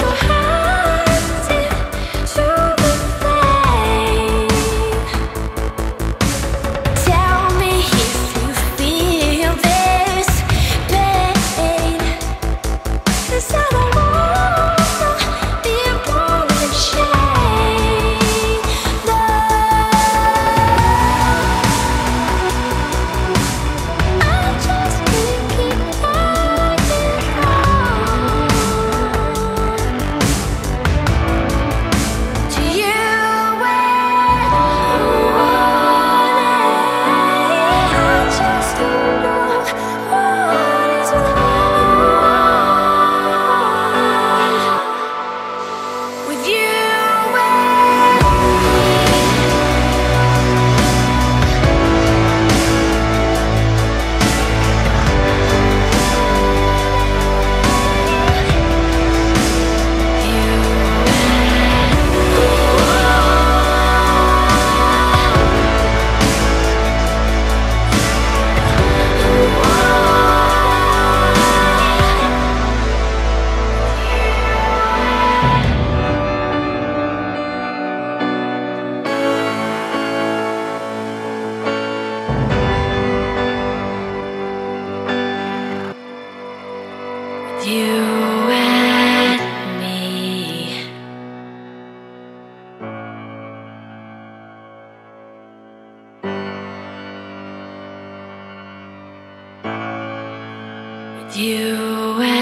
Your hands You and